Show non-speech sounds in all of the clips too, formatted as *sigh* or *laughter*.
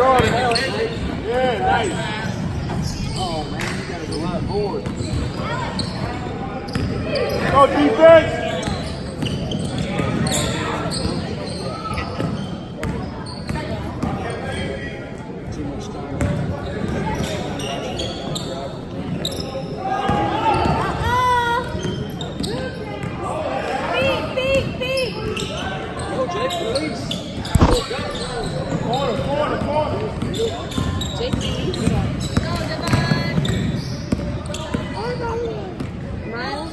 Jordan. Yeah, nice. Oh, man, you gotta go right forward. Go defense. Corner, corner, corner. Miles?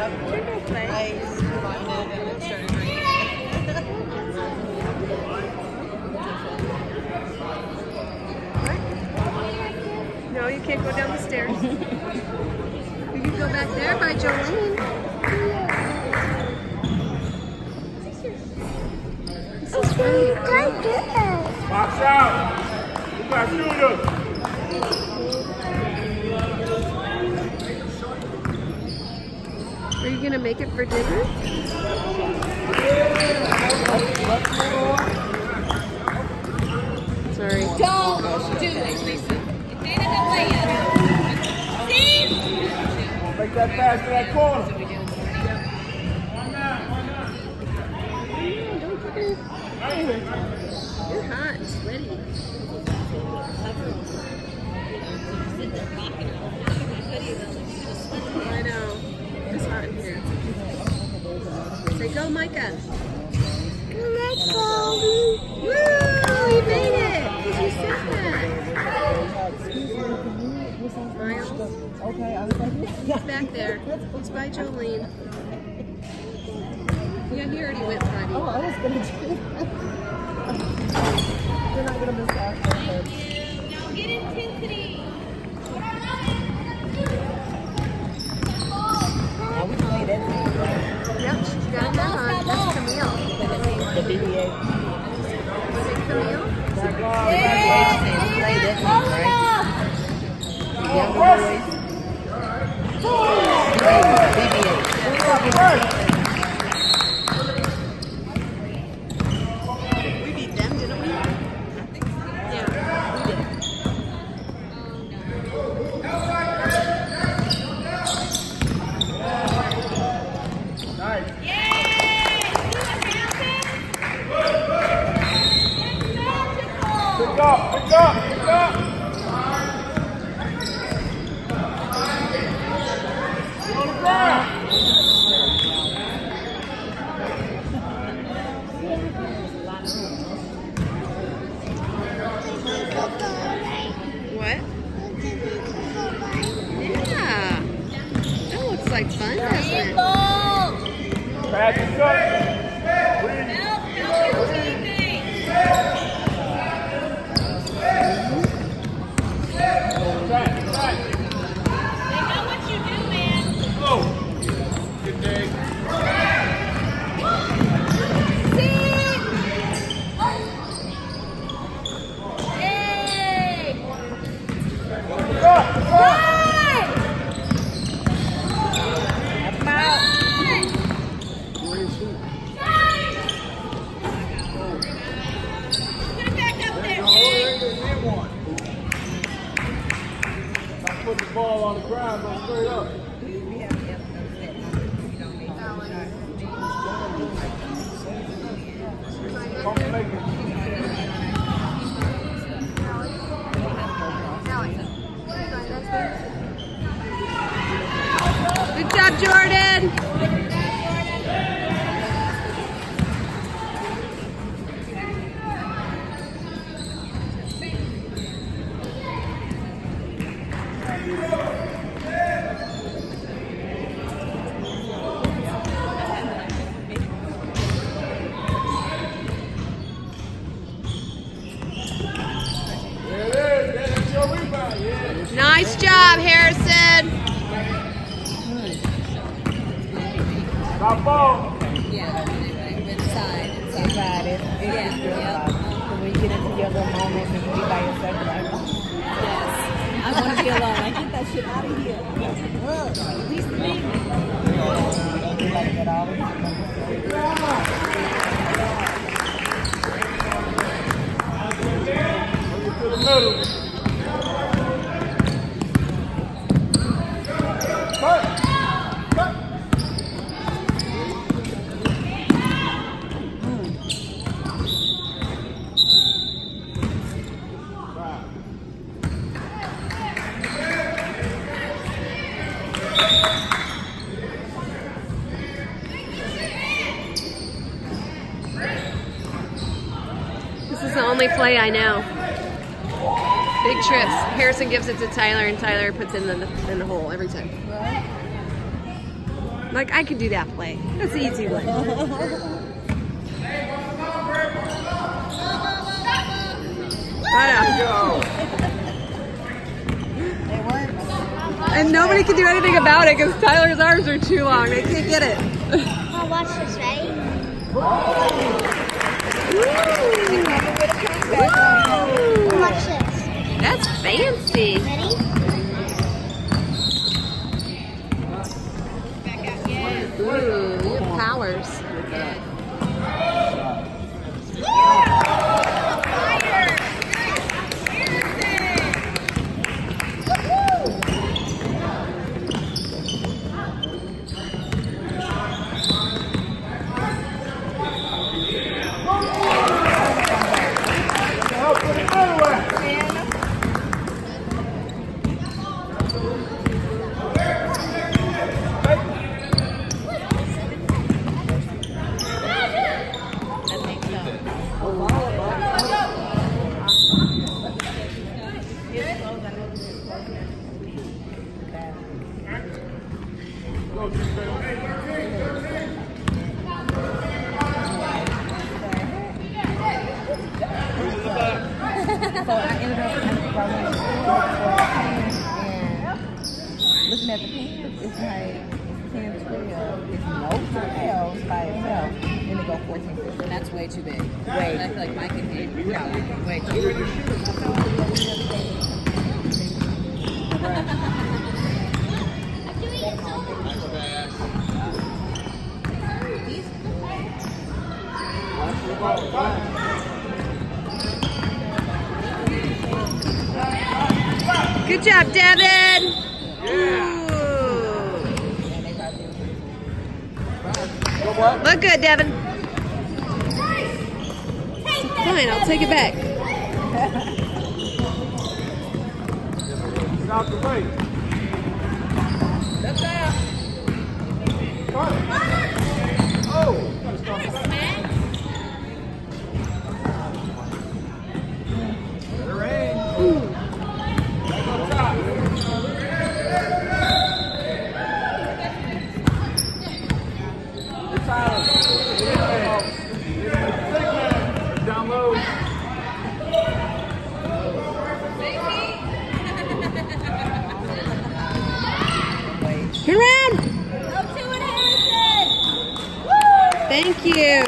Yeah. We're gonna play. I reminded and it started raining. No, you can't go down the stairs. *laughs* you can go back there by Jolene. This is great. Box out. We got shooters. Are you gonna make it for dinner? Sorry. Don't do this, Lisa. If they didn't play yet. Steve! Make that pass to that corner. You're hot and sweaty. I know. Say go, Micah. Woo! Oh, you made it! You said that. Miles, Okay, I was like, he's back there. He's by Jolene. Yeah, he already went Friday. oh, I was gonna do that. You're not gonna miss that. Now get intensity. Yeah, we played it. Yep, she's got that on. That's Camille. The BBA. Is it Camille? Graduation, played it, right? The younger boys. BBA. We beat them, didn't we? Yeah, we did. Nice. Pick up, pick up, pick up. On the ground. What? Yeah. That looks like fun, doesn't it? Up. Breathe. Back, back. Go. Good day. Pick up, pick up. Not put ground, go straight up. Yeah, inside, inside. It. Yeah. So when you get into your and be by yourself, like, oh, Yes. I want to be alone. Like, get that shit out of here. Cut. This is the only play I know. Big trips. Harrison gives it to Tyler, and Tyler puts it in the in the hole every time. Like I could do that play. That's the easy one. I know. It works. And nobody can do anything about it because Tyler's arms are too long. They can't get it. Oh, watch this, right? Watch this. That's fancy. Ready? Ooh, you have powers. Help put it anywhere. I think so. So I ended up at for pants and looking at the pants, it's like 10, 12. It's no 12 by itself. Then it go 14, 15. And that's way too big. Way I feel like mine can be, no, way too big. *laughs* Good job, Devin. Look good, Devin. Fine, I'll take it back. Get out the way. That's out. Cut. Oh. gotta stop. Better aim. Back on top. It's Tyler. Down low. Turn around. Up to it, Harrison! Thank you.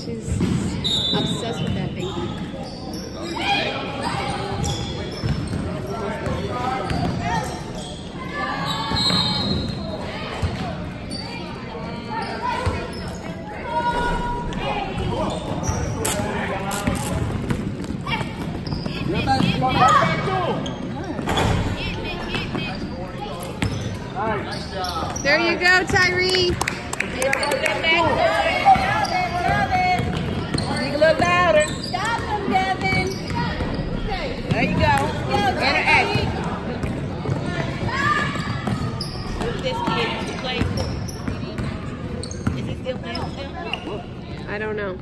She's obsessed with that baby. Nice. There you go, Tyree. Speak a little louder. Stop him, Devin! There you go. Interact. This kid to play Is he still playing? I don't know.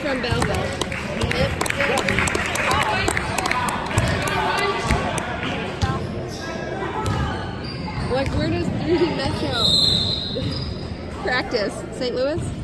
from Belleville. Like, where does 3D *laughs* Metro practice? St. Louis?